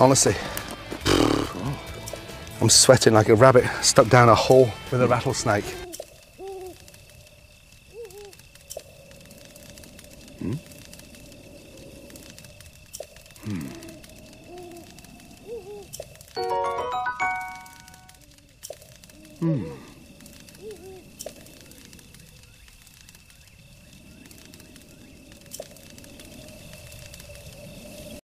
Honestly, I'm sweating like a rabbit stuck down a hole with a rattlesnake. Hmm? Hmm. Hmm.